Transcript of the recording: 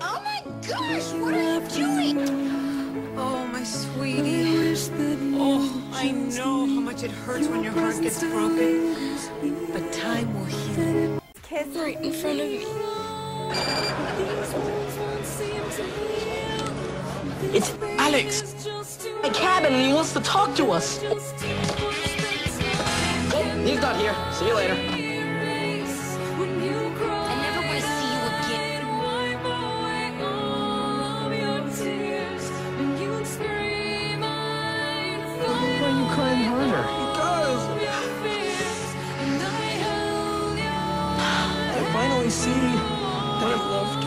Oh gosh, what are you doing? Oh, my sweetie. Oh, I know how much it hurts when your heart gets broken. But time will heal. Kiss right in front of me. It's Alex. My cabin and he wants to talk to us. Oh, he's not here. See you later. I see. That love